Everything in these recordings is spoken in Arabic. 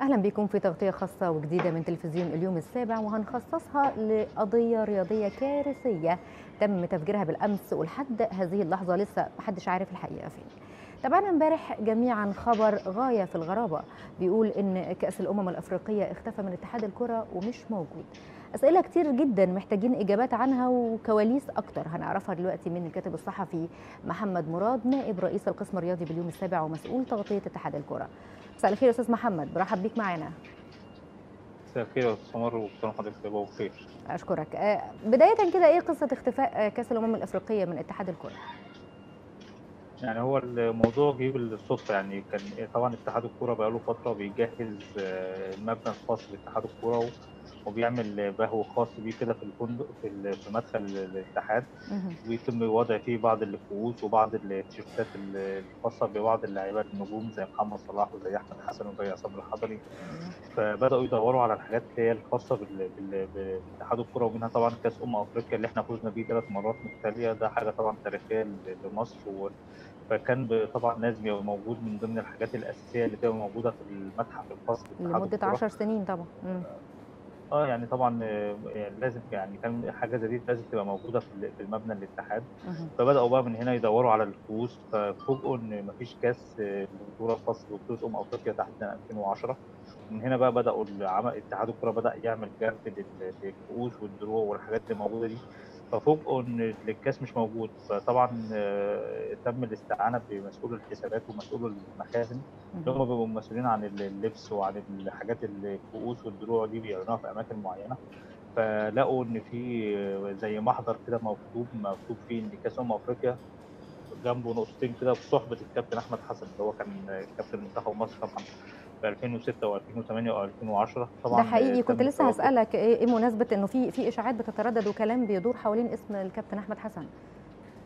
أهلا بكم في تغطية خاصة وجديدة من تلفزيون اليوم السابع وهنخصصها لقضية رياضية كارثية تم تفجيرها بالأمس ولحد هذه اللحظة لسه محدش عارف الحقيقة فين. تابعنا امبارح جميعا خبر غاية في الغرابة. بيقول إن كأس الأمم الأفريقية اختفى من اتحاد الكرة ومش موجود. أسئلة كتير جدا محتاجين إجابات عنها وكواليس أكتر. هنعرفها دلوقتي من الكاتب الصحفي محمد مراد نائب رئيس القسم الرياضي باليوم السابع ومسؤول تغطية اتحاد الكرة. مساء الخير يا أستاذ محمد. برحب بيك معانا مساء الخير يا أستاذ سمر وكل حضرتك وبخير أشكرك. آه، بداية كده إيه قصة اختفاء كأس الأمم الأفريقية من اتحاد الكرة؟ يعني هو الموضوع جه بالصدفه يعني كان طبعا اتحاد الكورة بقاله فترة بيجهز آه، المبنى الخاص باتحاد الكورة وبيعمل بهو خاص بيه كده في الفندق في مدخل الاتحاد. ويتم وضع فيه بعض الكؤوس وبعض التيشيرتات الخاصة ببعض اللاعبات النجوم زي محمد صلاح وزي أحمد حسن وزي عصام الحضري فبدأوا يدوروا على الحاجات اللي هي الخاصة باتحاد الكرة ومنها طبعا كأس أمم أفريقيا اللي إحنا فزنا بيه ثلاث مرات متتالية ده حاجة طبعا تاريخية لمصر و فكان طبعا لازم يبقى موجود من ضمن الحاجات الأساسية اللي تبقى موجودة في المتحف الخاص لمدة الكرة. 10 سنين طبعا مم. آه يعني طبعا آه، يعني لازم يعني كان حاجة زي دي لازم تبقى موجودة في ال- في المبنى الاتحاد. فبدأوا بقى من هنا يدوروا على الكؤوس ففوجئوا إن مفيش كاس آه، البطوله الخاصه ببطوله امم أفريقيا تحديدا 2010 من هنا بقى بدأوا العمل اتحاد الكرة بدأ يعمل جرد لل- للكؤوس والدروع والحاجات اللي موجودة دي. ففوجئوا إن الكاس مش موجود. فطبعا آه، تم الاستعانة بمسؤول الحسابات ومسؤول المخازن. اللي هم. بيبقوا مسؤولين عن اللبس وعن الحاجات الكؤوس والدروع دي بيعلنوها في أماكن معينة. فلقوا إن في زي محضر كده مكتوب مكتوب فيه إن كأس أمم أفريقيا جنبه نقطتين كده بصحبه الكابتن أحمد حسن اللي هو كان كابتن منتخب مصر طبعا. في 2006 و2008 و2010 طبعا ده حقيقي كنت لسه. هسألك إيه إيه مناسبة إنه في في إشاعات بتتردد وكلام بيدور حوالين اسم الكابتن أحمد حسن؟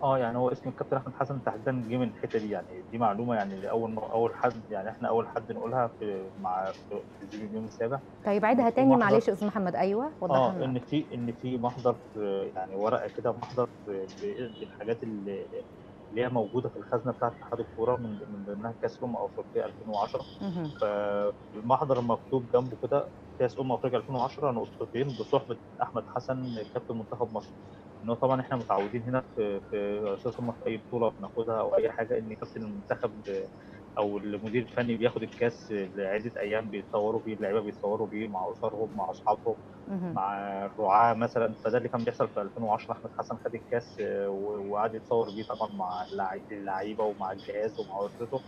آه يعني هو اسم الكابتن أحمد حسن تحديدا جه من الحتة دي. يعني دي معلومة يعني لأول أول حد يعني إحنا أول حد نقولها في مع في اليوم السابع. طيب عيدها تاني معلش أستاذ محمد. أيوه وضحها آه. إن في إن في محضر يعني ورقة كده محضر بالحاجات اللي اللي هي موجودة في الخزنة بتاعه اتحاد الكورة من من ضمنها كأس أمم أفريقيا 2010 مهم. فالمحضر مكتوب جنبه كده كأس أمم أفريقيا 2010 نقطتين بصحبة أحمد حسن كابتن منتخب مصر إن هو طبعا إحنا متعودين هنا في في أساس في أي بطولة بناخدها أو أي حاجة إن كابتن المنتخب أو المدير الفني بياخد الكاس لعدة أيام بيتصوروا بيه اللعيبة بيتصوروا بيه مع أسرهم مع أصحابهم. مع الرعاة مثلا. فده اللي كان بيحصل في 2010 أحمد حسن خد الكاس آه، وقعد يتصور بيه طبعا مع اللعي- اللعيبة ومع الجهاز ومع أسرته.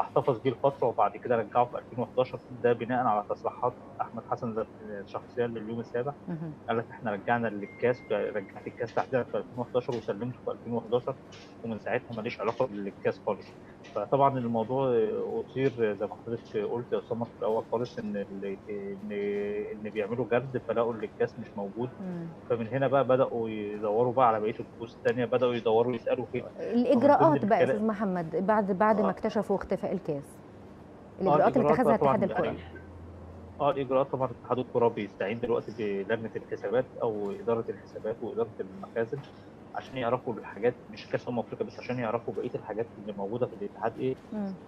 احتفظ بيه لفترة وبعد كده رجعه في 2011 ده بناء على تصريحات أحمد حسن ذات شخصيا لليوم السابع. قال لك إحنا رجعنا للكاس رجعت الكاس تحديدا في 2011 وسلمته في 2011 ومن ساعتها ماليش علاقة بالكاس خالص فطبعا الموضوع أثير زي ما حضرتك قلت يا أسامة في الأول خالص إن إن إن بيعملوا جرد فلقوا إن الكاس مش موجود. فمن هنا بقى بدأوا يدوروا بقى على بقية الكؤوس الثانية بدأوا يدوروا يسألوا فين الإجراءات بقى يا أستاذ محمد بعد بعد ما آه. اكتشفوا اختفاء الكاس. آه، الإجراءات اللي اتخذها طبعاً اتحاد الكره يعني آه الإجراءات طبعا اتحاد الكره بيستعين دلوقتي بلجنة الحسابات أو إدارة الحسابات وإدارة المخازن عشان يعرفوا الحاجات مش كأس أمم أفريقيا بس عشان يعرفوا بقية الحاجات اللي موجودة في الاتحاد إيه.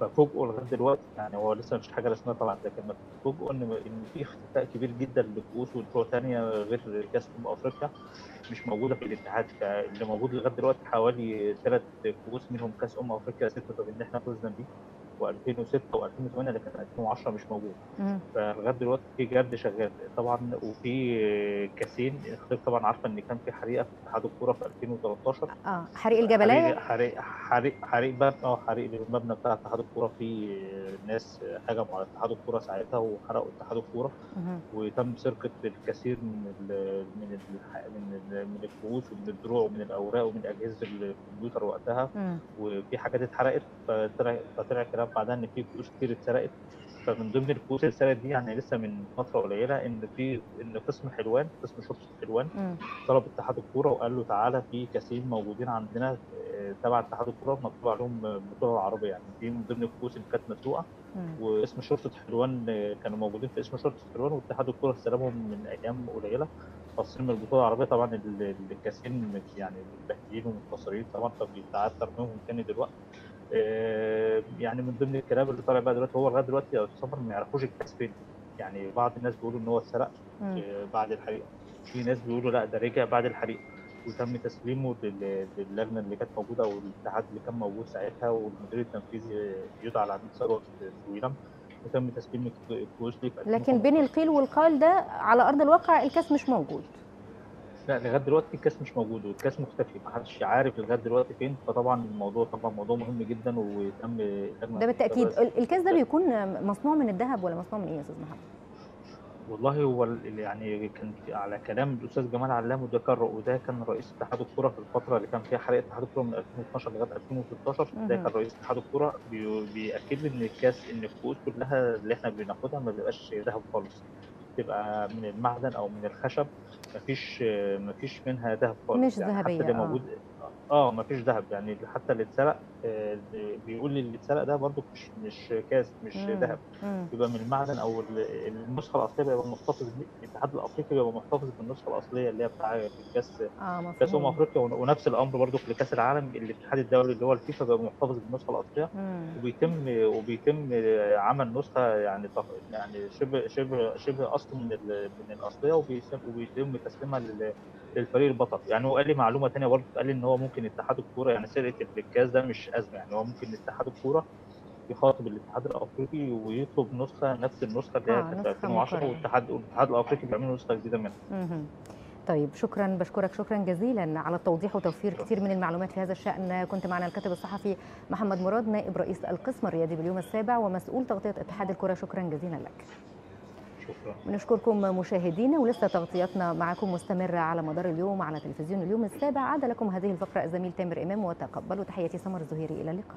ففوجئوا لغاية دلوقتي يعني هو لسه مش حاجة رسمية طبعا لكن فوجئوا إن إن في اختفاء كبير جدا لكؤوس ودروع ثانية غير كأس أمم أفريقيا مش موجودة في الاتحاد. فاللي موجود لغاية دلوقتي حوالي ثلاث كؤوس منهم كأس أمم أفريقيا ستة إن إحنا فزنا بيه. و2006 و2008 لكن 2010 مش موجود. فلغاية دلوقتي في جرد شغال. طبعا وفي كاسين حضرتك طبعا عارفة إن كان في حريقة في اتحاد الكورة في 2013 آه حريق الجبلايه حريق حريق حريق بقى آه حريق المبنى بتاع اتحاد الكورة. في ناس هجموا على اتحاد الكورة ساعتها وحرقوا اتحاد الكورة. وتم سرقة الكثير من ال من ال من ال من الكؤوس ومن الدروع ومن الأوراق ومن أجهزة الكمبيوتر وقتها. وفي حاجات اتحرقت فطلع فطلع كلام بعدها إن في كؤوس كتير اتسرقت. فمن ضمن الكؤوس اللي اتسرقت دي يعني لسه من فترة قليلة إن في إن قسم حلوان قسم شرطة حلوان. طلب اتحاد الكورة وقال له تعالى في كاسين موجودين عندنا آه، تبع اتحاد الكورة مكتوب عليهم البطوله العربية. يعني دي من ضمن الكؤوس اللي كانت مسروقة. واسم شرطة حلوان آه، كانوا موجودين في اسم شرطة حلوان واتحاد الكورة استلمهم من أيام قليلة. خاصين من البطولة العربية طبعا ال- الكاسين يعني متبهدلين ومتكسرين طبعا. فبيتعاد ترميمهم تاني دلوقتي. يعني من ضمن الكلام اللي طالع بقى دلوقتي هو لغاية دلوقتي يا أستاذ ما يعرفوش الكاس فين. يعني بعض الناس بيقولوا إن هو اتسرق. آه، بعد الحريقه في ناس بيقولوا لا ده رجع بعد الحريقه وتم تسليمه لل- للجنة اللي كانت موجودة أو الاتحاد اللي كان موجود ساعتها والمدير التنفيذي يدعى العميد ثروت سويلم. وتم تسليم لكن بين 2015. القيل والقال ده على أرض الواقع الكاس مش موجود. لا لغاية دلوقتي الكاس مش موجود والكاس مختفي محدش عارف لغاية دلوقتي فين فطبعا الموضوع طبعا موضوع مهم جدا وتم ده بالتأكيد. الكاس ده بيكون مصنوع من الذهب ولا مصنوع من إيه يا أستاذ محمد؟ والله هو يعني كان على كلام الأستاذ جمال علام وده كان وده كان رئيس اتحاد الكورة في الفترة اللي كان فيها حريقه اتحاد الكورة من 2012 لغاية 2016 ده. كان رئيس اتحاد الكورة. بي- بيأكد لي إن الكاس إن الكؤوس كلها اللي إحنا بناخدها ما بيبقاش ذهب خالص. بتبقى من المعدن أو من الخشب مفيش مفيش منها ذهب خالص مش يعني ذهبية، حتى اللي آه. موجود آه مفيش ذهب يعني حتى اللي اتسرق آه، بيقول لي اللي اتسرق ده برضو مش مش كاس مش. ذهب. بيبقى من المعدن أو ال- النسخة الأصلية بيبقى محتفظ الاتحاد الأفريقي بيبقى محتفظ بالنسخة الأصلية اللي هي بتاع الكاس آه كاس أمم أفريقيا ون- ونفس الأمر برضو في كاس العالم الاتحاد الدولي اللي هو الفيفا بيبقى محتفظ بالنسخة الأصلية. وبيتم وبيتم عمل نسخة يعني يعني شبه شبه شبه أصل من من الأصلية وبيتم تسليمها لل- للفريق البطل يعني هو قال لي معلومة ثانية برضه قال لي إن هو ممكن اتحاد الكورة يعني سرقة الكاس ده مش أزمة يعني هو ممكن اتحاد الكورة يخاطب الاتحاد الأفريقي ويطلب نسخة نفس النسخة اللي هي آه، كانت في نسخة 2010 مقارنة. والاتحاد والاتحاد الأفريقي بيعملوا نسخة جديدة منها. طيب شكرا بشكرك شكرا جزيلا على التوضيح وتوفير كثير من المعلومات في هذا الشأن. كنت معنا الكاتب الصحفي محمد مراد نائب رئيس القسم الرياضي باليوم السابع ومسؤول تغطية اتحاد الكرة شكرا جزيلا لك. شكرا. بنشكركم مشاهدينا ولسه تغطياتنا معكم مستمرة على مدار اليوم على تلفزيون اليوم السابع. عاد لكم هذه الفقرة الزميل تامر إمام وتقبلوا تحياتي سمر الزهيري. إلى اللقاء.